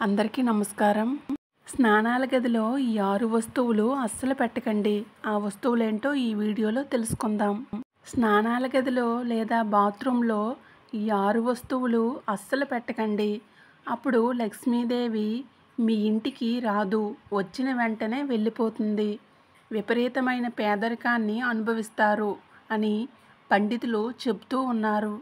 అందరికీ నమస్కారం. స్నానాల గదిలో ఈ ఆరు వస్తువులు అస్సలు పెట్టకండి. ఆ వస్తువులేంటో ఈ వీడియోలో తెలుసుకుందాం. స్నానాల గదిలో లేదా బాత్రూంలో ఈ ఆరు వస్తువులు అస్సలు పెట్టకండి. అప్పుడు లక్ష్మీదేవి మీ ఇంటికి రాదు. వచ్చిన వెంటనే వెళ్ళిపోతుంది. విపరీతమైన పేదరికాన్ని అనుభవిస్తారు అని పండితులు చెప్తూ ఉన్నారు.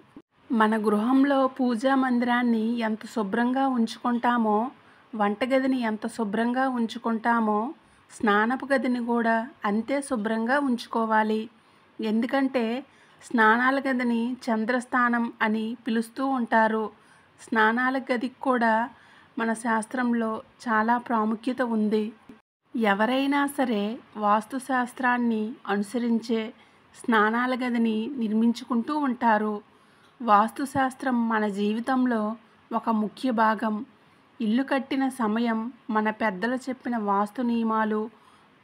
మన గృహంలో పూజా మందిరాన్ని ఎంత శుభ్రంగా ఉంచుకుంటామో వంటగదిని ఎంత శుభ్రంగా ఉంచుకుంటామో స్నానపు గదిని కూడా అంతే శుభ్రంగా ఉంచుకోవాలి. ఎందుకంటే స్నానాల గదిని చంద్రస్థానం అని పిలుస్తూ ఉంటారు. స్నానాల గదికి కూడా మన శాస్త్రంలో చాలా ప్రాముఖ్యత ఉంది. ఎవరైనా సరే వాస్తుశాస్త్రాన్ని అనుసరించే స్నానాల గదిని నిర్మించుకుంటూ ఉంటారు. వాస్తుశాస్త్రం మన జీవితంలో ఒక ముఖ్య భాగం. ఇల్లు కట్టిన సమయం మన పెద్దలు చెప్పిన వాస్తు నియమాలు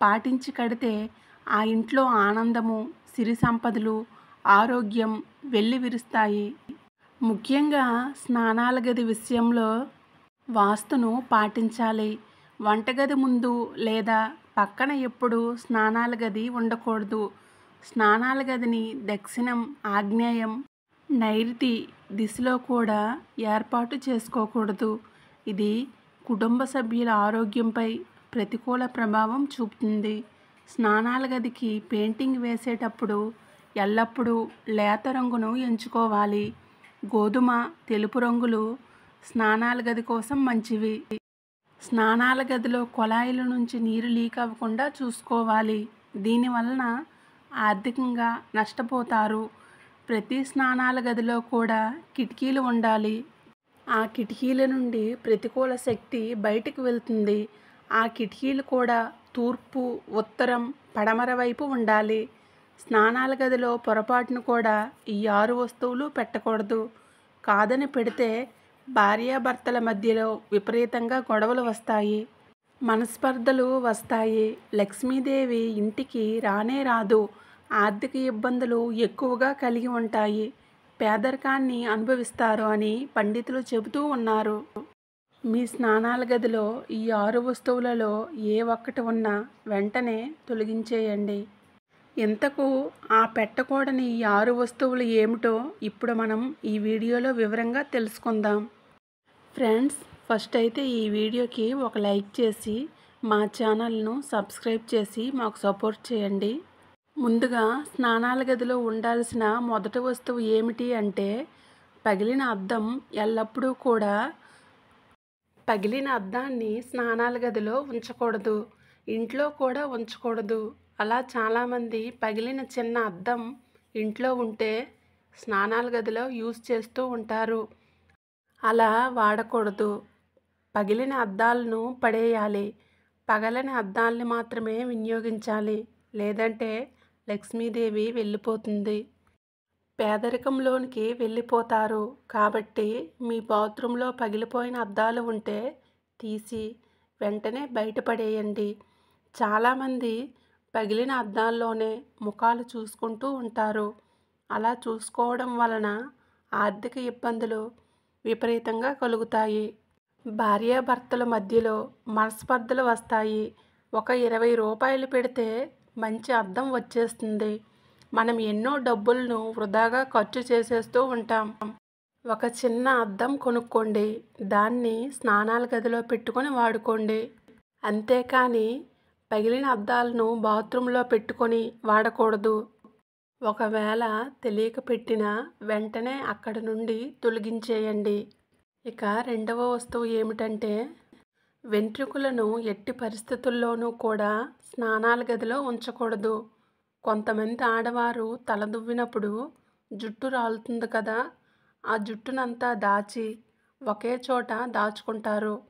పాటించి కడితే ఆ ఇంట్లో ఆనందము సిరి సంపదలు ఆరోగ్యం వెళ్ళి విరుస్తాయి. ముఖ్యంగా స్నానాల గది విషయంలో వాస్తును పాటించాలి. వంటగది ముందు లేదా పక్కన ఎప్పుడు స్నానాల గది ఉండకూడదు. స్నానాల గదిని దక్షిణం ఆగ్నేయం నైరుతి దిశలో కూడా ఏర్పాటు చేసుకోకూడదు. ఇది కుటుంబ సభ్యుల ఆరోగ్యంపై ప్రతికూల ప్రభావం చూపుతుంది. స్నానాల గదికి పెయింటింగ్ వేసేటప్పుడు ఎల్లప్పుడూ లేత రంగును ఎంచుకోవాలి. గోధుమ తెలుపు రంగులు స్నానాల గది కోసం మంచివి. స్నానాల గదిలో కుళాయిల నుంచి నీరు లీక్ అవ్వకుండా చూసుకోవాలి. దీనివలన ఆర్థికంగా నష్టపోతారు ప్రతి స్నానాల గదిలో కూడా కిటికీలు ఉండాలి. ఆ కిటికీల నుండి ప్రతికూల శక్తి బయటికి వెళ్తుంది. ఆ కిటికీలు కూడా తూర్పు ఉత్తరం పడమర వైపు ఉండాలి. స్నానాల గదిలో పొరపాటును కూడా ఈ ఆరు వస్తువులు పెట్టకూడదు. కాదని పెడితే భార్యాభర్తల మధ్యలో విపరీతంగా గొడవలు వస్తాయి. మనస్పర్ధలు వస్తాయి. లక్ష్మీదేవి ఇంటికి రానే రాదు. ఆర్థిక ఇబ్బందులు ఎక్కువగా కలిగి ఉంటాయి. పేదరికాన్ని అనుభవిస్తారు అని పండితులు చెబుతూ ఉన్నారు. మీ స్నానాల గదిలో ఈ ఆరు వస్తువులలో ఏ ఒక్కటి ఉన్నా వెంటనే తొలగించేయండి. ఇంతకు ఆ పెట్టకూడని ఈ ఆరు వస్తువులు ఏమిటో ఇప్పుడు మనం ఈ వీడియోలో వివరంగా తెలుసుకుందాం. ఫ్రెండ్స్ ఫస్ట్ అయితే ఈ వీడియోకి ఒక లైక్ చేసి మా ఛానల్ను సబ్స్క్రైబ్ చేసి మాకు సపోర్ట్ చేయండి. ముందుగా స్నానాల గదిలో ఉండాల్సిన మొదటి వస్తువు ఏమిటి అంటే పగిలిన అద్దం ఎల్లప్పుడూ కూడా పగిలిన అద్దాన్ని స్నానాల గదిలో ఉంచకూడదు. ఇంట్లో కూడా ఉంచకూడదు. అలా చాలామంది పగిలిన చిన్న అద్దం ఇంట్లో ఉంటే స్నానాల గదిలో యూజ్ చేస్తూ ఉంటారు. అలా వాడకూడదు. పగిలిన అద్దాలను పడేయాలి. పగలని అద్దాలని మాత్రమే వినియోగించాలి. లేదంటే లక్ష్మీదేవి వెళ్ళిపోతుంది. పేదరికంలోనికి వెళ్ళిపోతారు. కాబట్టి మీ బాత్రూంలో పగిలిపోయిన అద్దాలు ఉంటే తీసి వెంటనే బయటపడేయండి. చాలామంది పగిలిన అద్దాల్లోనే ముఖాలు చూసుకుంటూ ఉంటారు. అలా చూసుకోవడం వలన ఆర్థిక ఇబ్బందులు విపరీతంగా కలుగుతాయి. భార్యాభర్తల మధ్యలో మనస్పర్ధలు వస్తాయి. ఒక ఇరవై రూపాయలు పెడితే మంచి అర్థం వచ్చేస్తుంది. మనం ఎన్నో డబ్బులను వృధాగా ఖర్చు చేసేస్తూ ఉంటాం. ఒక చిన్న అద్దం కొనుక్కోండి. దాన్ని స్నానాల గదిలో పెట్టుకొని వాడుకోండి. అంతేకాని పగిలిన అద్దాలను బాత్రూంలో పెట్టుకొని వాడకూడదు. ఒకవేళ తెలియక పెట్టినా వెంటనే అక్కడ నుండి తొలగించేయండి. ఇక రెండవ వస్తువు ఏమిటంటే వెంట్రుకలను ఎట్టి పరిస్థితుల్లోనూ కూడా స్నానాల గదిలో ఉంచకూడదు. కొంతమంది ఆడవారు తలదువ్వినప్పుడు జుట్టు రాలుతుంది కదా ఆ జుట్టునంతా దాచి ఒకే చోట దాచుకుంటారు.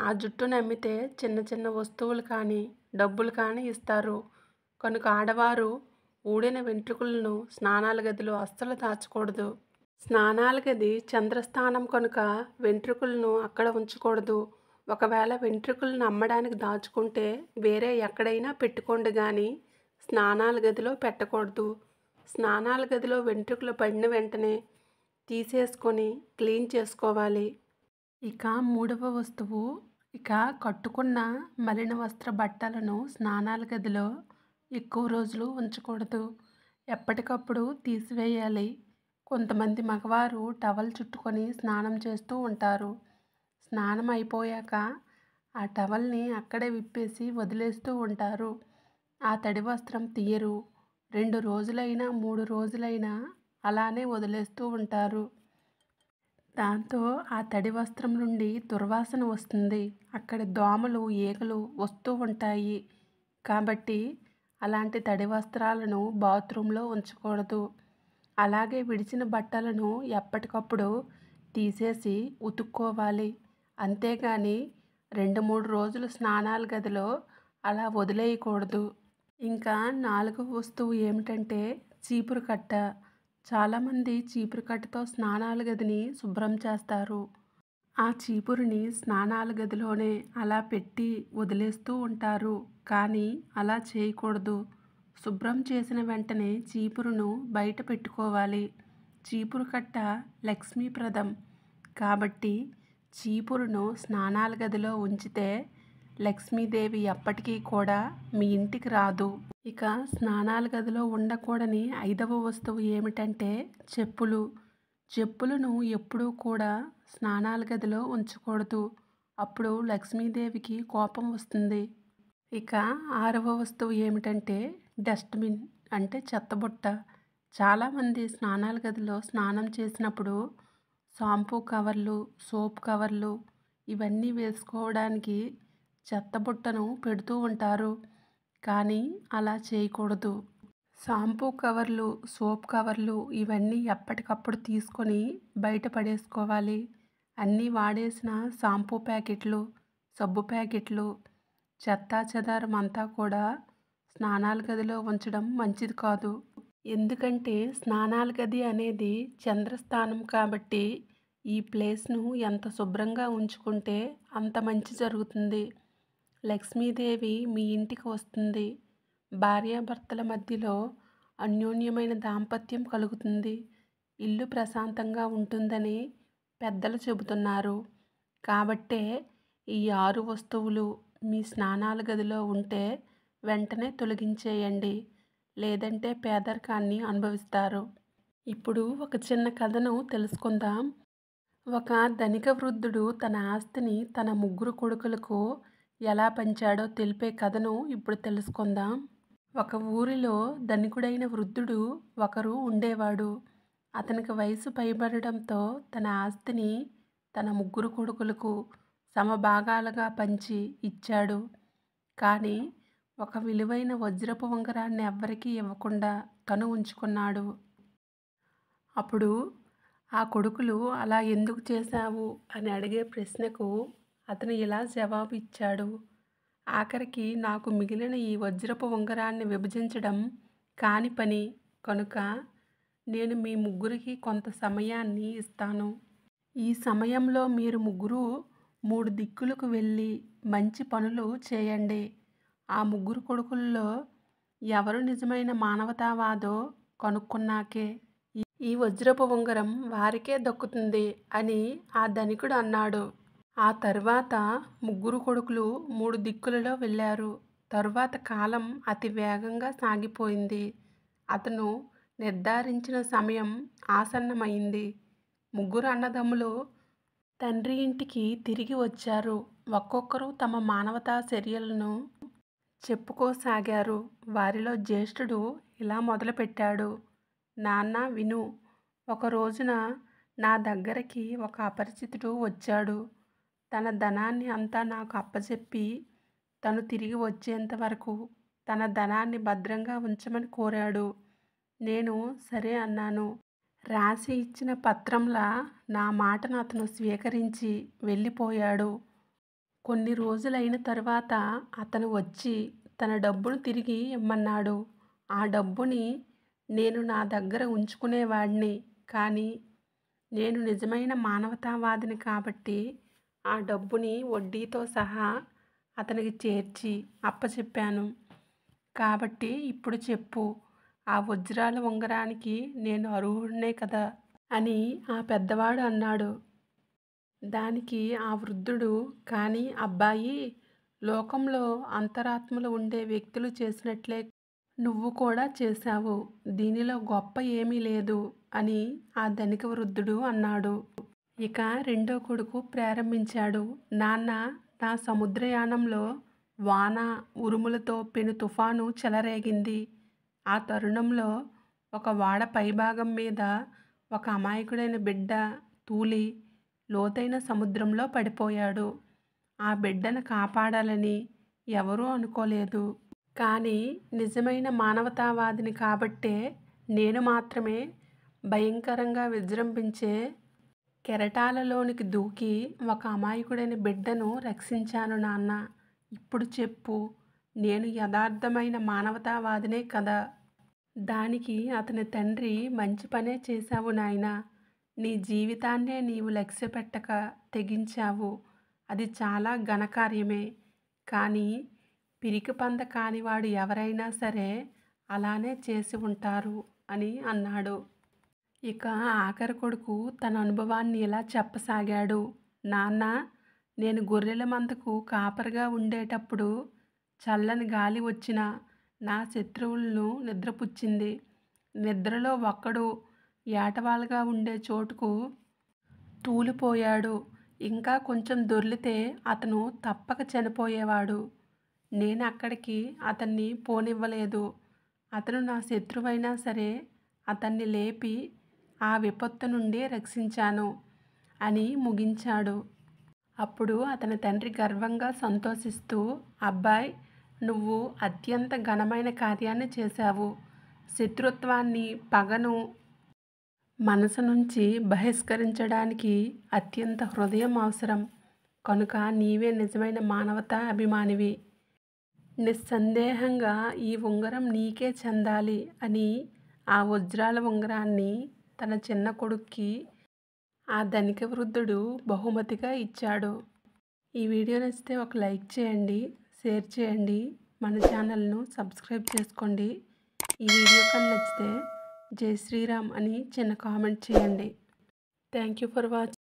ఆ జుట్టును అమ్మితే చిన్న చిన్న వస్తువులు కానీ డబ్బులు కానీ ఇస్తారు. కనుక ఆడవారు ఊడిన వెంట్రుకలను స్నానాల గదిలో అస్సలు దాచకూడదు. స్నానాల గది చంద్రస్థానం కనుక వెంట్రుకలను అక్కడ ఉంచకూడదు. ఒకవేళ వెంట్రుకలను అమ్మడానికి దాచుకుంటే వేరే ఎక్కడైనా పెట్టుకోండి కానీ స్నానాల గదిలో పెట్టకూడదు. స్నానాల గదిలో వెంట్రుకలు పడిన వెంటనే తీసేసుకొని క్లీన్ చేసుకోవాలి. ఇక మూడవ వస్తువు ఇక కట్టుకున్న మలిన వస్త్ర బట్టలను స్నానాల గదిలో ఎక్కువ రోజులు ఉంచకూడదు. ఎప్పటికప్పుడు తీసివేయాలి. కొంతమంది మగవారు టవల్ చుట్టుకొని స్నానం చేస్తూ ఉంటారు. స్నానం అయిపోయాక ఆ టవల్ని అక్కడే విప్పేసి వదిలేస్తూ ఉంటారు. ఆ తడి వస్త్రం తీయరు. రెండు రోజులైనా మూడు రోజులైనా అలానే వదిలేస్తూ ఉంటారు. దాంతో ఆ తడి వస్త్రం నుండి దుర్వాసన వస్తుంది. అక్కడ దోమలు ఈగలు వస్తూ ఉంటాయి. కాబట్టి అలాంటి తడి వస్త్రాలను బాత్రూంలో ఉంచకూడదు. అలాగే విడిచిన బట్టలను ఎప్పటికప్పుడు తీసేసి ఉతుక్కోవాలి. అంతేగాని రెండు మూడు రోజులు స్నానాల గదిలో అలా వదిలేయకూడదు. ఇంకా నాలుగవ వస్తువు ఏమిటంటే చీపురు కట్ట. చాలామంది చీపురు కట్టతో స్నానాల గదిని శుభ్రం చేస్తారు. ఆ చీపురుని స్నానాల గదిలోనే అలా పెట్టి వదిలేస్తూ ఉంటారు. కానీ అలా చేయకూడదు. శుభ్రం చేసిన వెంటనే చీపురును బయట పెట్టుకోవాలి. చీపురు కట్ట లక్ష్మీప్రదం. కాబట్టి చీపురును స్నానాల గదిలో ఉంచితే లక్ష్మీదేవి ఎప్పటికీ కూడా మీ ఇంటికి రాదు. ఇక స్నానాల గదిలో ఉండకూడని ఐదవ వస్తువు ఏమిటంటే చెప్పులు. చెప్పులను ఎప్పుడూ కూడా స్నానాల గదిలో ఉంచకూడదు. అప్పుడు లక్ష్మీదేవికి కోపం వస్తుంది. ఇక ఆరవ వస్తువు ఏమిటంటే డస్ట్బిన్ అంటే చెత్తబుట్ట చాలామంది స్నానాల గదిలో స్నానం చేసినప్పుడు షాంపూ కవర్లు సోప్ కవర్లు ఇవన్నీ వేసుకోవడానికి చెత్తబుట్టను పెడుతూ ఉంటారు. కానీ అలా చేయకూడదు. షాంపూ కవర్లు సోప్ కవర్లు ఇవన్నీ ఎప్పటికప్పుడు తీసుకొని బయట పడేసుకోవాలి. అన్నీ వాడేసిన షాంపూ ప్యాకెట్లు సబ్బు ప్యాకెట్లు చెత్తా చెదారం అంతా కూడా స్నానాల గదిలో ఉంచడం మంచిది కాదు. ఎందుకంటే స్నానాల గది అనేది చంద్రస్థానం కాబట్టి ఈ ప్లేస్ను ఎంత శుభ్రంగా ఉంచుకుంటే అంత మంచి జరుగుతుంది. లక్ష్మీదేవి మీ ఇంటికి వస్తుంది. భార్యాభర్తల మధ్యలో అన్యోన్యమైన దాంపత్యం కలుగుతుంది. ఇల్లు ప్రశాంతంగా ఉంటుందని పెద్దలు చెబుతున్నారు. కాబట్టే ఈ ఆరు వస్తువులు మీ స్నానాల గదిలో ఉంటే వెంటనే తొలగించేయండి. లేదంటే పేదరికాన్ని అనుభవిస్తారు. ఇప్పుడు ఒక చిన్న కథను తెలుసుకుందాం. ఒక ధనిక వృద్ధుడు తన ఆస్తిని తన ముగ్గురు కొడుకులకు ఎలా పంచాడో తెలిపే కథను ఇప్పుడు తెలుసుకుందాం. ఒక ఊరిలో ధనికుడైన వృద్ధుడు ఒకరు ఉండేవాడు. అతనికి వయసు పైబడడంతో తన ఆస్తిని తన ముగ్గురు కొడుకులకు సమభాగాలుగా పంచి ఇచ్చాడు. కానీ ఒక విలువైన వజ్రపు ఉంగరాన్ని ఎవ్వరికీ ఇవ్వకుండా తను ఉంచుకున్నాడు. అప్పుడు ఆ కొడుకులు అలా ఎందుకు చేశావు? అని అడిగే ప్రశ్నకు అతను ఇలా జవాబు ఇచ్చాడు. ఆఖరికి నాకు మిగిలిన ఈ వజ్రపు ఉంగరాన్ని విభజించడం కాని పని. కనుక నేను మీ ముగ్గురికి కొంత సమయాన్ని ఇస్తాను. ఈ సమయంలో మీరు ముగ్గురు మూడు దిక్కులకు వెళ్ళి మంచి పనులు చేయండి. ఆ ముగ్గురు కొడుకుల్లో ఎవరు నిజమైన మానవతావాదో కనుక్కున్నాకే ఈ వజ్రపు ఉంగరం వారికే దక్కుతుంది అని ఆ ధనికుడు అన్నాడు. ఆ తర్వాత ముగ్గురు కొడుకులు మూడు దిక్కులలో వెళ్ళారు. తరువాత కాలం అతి వేగంగా సాగిపోయింది. అతను నిర్ధారించిన సమయం ఆసన్నమైంది. ముగ్గురు అన్నదమ్ములు తండ్రి ఇంటికి తిరిగి వచ్చారు. ఒక్కొక్కరు తమ మానవతా చర్యలను చెప్పుకోసాగారు. వారిలో జ్యేష్ఠుడు ఇలా మొదలుపెట్టాడు. నాన్న విను. ఒక రోజున నా దగ్గరికి ఒక అపరిచితుడు వచ్చాడు. తన ధనాన్ని అంతా నాకు అప్పచెప్పి తను తిరిగి వచ్చేంత వరకు తన ధనాన్ని భద్రంగా ఉంచమని కోరాడు. నేను సరే అన్నాను. రాసి ఇచ్చిన పత్రంలా నా మాటను అతను స్వీకరించి వెళ్ళిపోయాడు. కొన్ని రోజులైన తర్వాత అతను వచ్చి తన డబ్బును తిరిగి ఇమ్మన్నాడు. ఆ డబ్బుని నేను నా దగ్గర ఉంచుకునేవాడిని. కానీ నేను నిజమైన మానవతావాదిని కాబట్టి ఆ డబ్బుని వడ్డీతో సహా అతనికి చేర్చి అప్పచెప్పాను. కాబట్టి ఇప్పుడు చెప్పు ఆ వజ్రాల ఉంగరానికి నేను అర్హుడినే కదా? అని ఆ పెద్దవాడు అన్నాడు. దానికి ఆ వృద్ధుడు కానీ అబ్బాయి లోకంలో అంతరాత్మలు ఉండే వ్యక్తులు చేసినట్లే నువ్వు కూడా చేశావు. దీనిలో గొప్ప ఏమీ లేదు అని ఆ ధనిక వృద్ధుడు అన్నాడు. ఇక రెండో కొడుకు ప్రారంభించాడు. నాన్న నా సముద్రయానంలో వాన ఉరుములతో పెను తుఫాను చెలరేగింది. ఆ తరుణంలో ఒక వాడ పైభాగం మీద ఒక అమాయకుడైన బిడ్డ తూలి లోతైన సముద్రంలో పడిపోయాడు. ఆ బిడ్డను కాపాడాలని ఎవరూ అనుకోలేదు. కానీ నిజమైన మానవతావాదిని కాబట్టే నేను మాత్రమే భయంకరంగా విజృంభించే కెరటాలలోనికి దూకి ఒక అమాయకుడైన బిడ్డను రక్షించాను నాన్న. ఇప్పుడు చెప్పు నేను యథార్థమైన మానవతావాదినే కదా. దానికి అతని తండ్రి మంచి పనే చేశావు నాయనా. నీ జీవితాన్నే నీవు లక్ష్య పెట్టక తెగించావు. అది చాలా ఘనకార్యమే కానీ పిరికి పంద కానివాడు ఎవరైనా సరే అలానే చేసి ఉంటారు అని అన్నాడు. ఇక ఆఖరి కొడుకు తన అనుభవాన్ని ఇలా చెప్పసాగాడు. నాన్న నేను గొర్రెల మందకు కాపరిగా ఉండేటప్పుడు చల్లని గాలి వచ్చిన నా శత్రువులను నిద్రపుచ్చింది. నిద్రలో ఒక్కడు ఏటవాలుగా ఉండే చోటుకు తూలిపోయాడు. ఇంకా కొంచెం దొర్లితే అతను తప్పక చనిపోయేవాడు. నేను అక్కడికి అతన్ని పోనివ్వలేదు. అతను నా శత్రువైనా సరే అతన్ని లేపి ఆ విపత్తు నుండి రక్షించాను అని ముగించాడు. అప్పుడు అతని తండ్రి గర్వంగా సంతోషిస్తూ అబ్బాయి నువ్వు అత్యంత ఘనమైన కార్యాన్ని చేశావు. శత్రుత్వాన్ని పగను మనసు నుంచి బహిష్కరించడానికి అత్యంత హృదయం అవసరం. కనుక నీవే నిజమైన మానవతా అభిమానివి. నిస్సందేహంగా ఈ ఉంగరం నీకే చెందాలి అని ఆ వజ్రాల ఉంగరాన్ని తన చిన్న కొడుక్కి ఆ ధనిక వృద్ధుడు బహుమతిగా ఇచ్చాడు. ఈ వీడియో నచ్చితే ఒక లైక్ చేయండి షేర్ చేయండి మన ఛానల్ను సబ్స్క్రైబ్ చేసుకోండి. ఈ వీడియో కానీ నచ్చితే జై శ్రీరామ్ అని చిన్న కామెంట్ చేయండి. Thank you for watching